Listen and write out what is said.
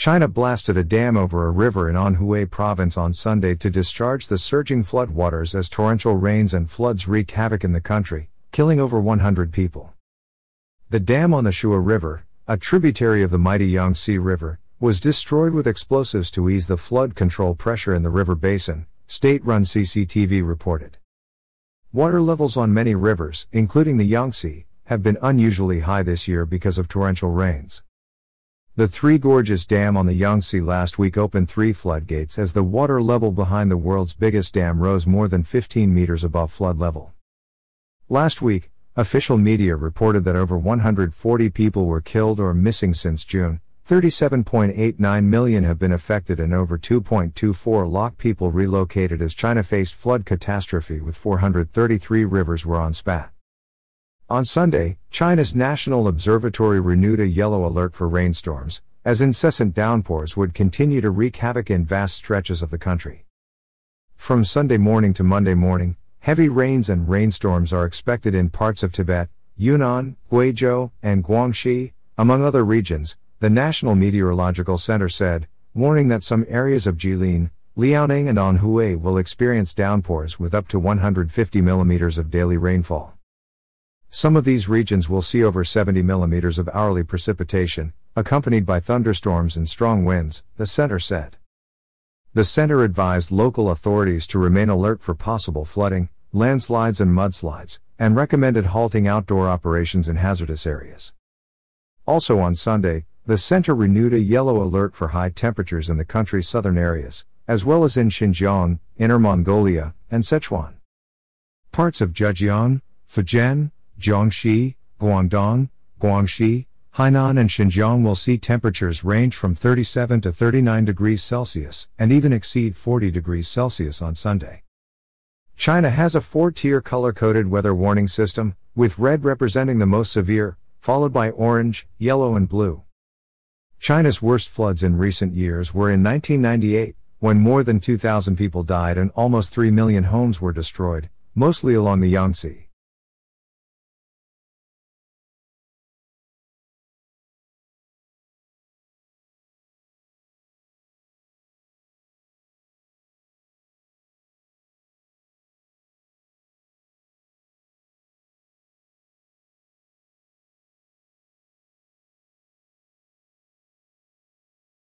China blasted a dam over a river in Anhui province on Sunday to discharge the surging floodwaters as torrential rains and floods wreaked havoc in the country, killing over 100 people. The dam on the Chuhe River, a tributary of the mighty Yangtze River, was destroyed with explosives to ease the flood control pressure in the river basin, state run CCTV reported. Water levels on many rivers, including the Yangtze, have been unusually high this year because of torrential rains. The Three Gorges Dam on the Yangtze last week opened three floodgates as the water level behind the world's biggest dam rose more than 15 meters above flood level. Last week, official media reported that over 140 people were killed or missing since June, 37.89 million have been affected and over 2.24 lakh people relocated as China faced flood catastrophe with 433 rivers were on spat. On Sunday, China's National Observatory renewed a yellow alert for rainstorms, as incessant downpours would continue to wreak havoc in vast stretches of the country. From Sunday morning to Monday morning, heavy rains and rainstorms are expected in parts of Tibet, Yunnan, Guizhou, and Guangxi, among other regions, the National Meteorological Center said, warning that some areas of Jilin, Liaoning, and Anhui will experience downpours with up to 150 millimeters of daily rainfall. Some of these regions will see over 70 millimeters of hourly precipitation, accompanied by thunderstorms and strong winds, the center said. The center advised local authorities to remain alert for possible flooding, landslides, and mudslides, and recommended halting outdoor operations in hazardous areas. Also on Sunday, the center renewed a yellow alert for high temperatures in the country's southern areas, as well as in Xinjiang, Inner Mongolia, and Sichuan. Parts of Zhejiang, Fujian, Jiangxi, Guangdong, Guangxi, Hainan and Xinjiang will see temperatures range from 37 to 39 degrees Celsius and even exceed 40 degrees Celsius on Sunday. China has a four-tier color-coded weather warning system, with red representing the most severe, followed by orange, yellow and blue. China's worst floods in recent years were in 1998, when more than 2,000 people died and almost 3 million homes were destroyed, mostly along the Yangtze.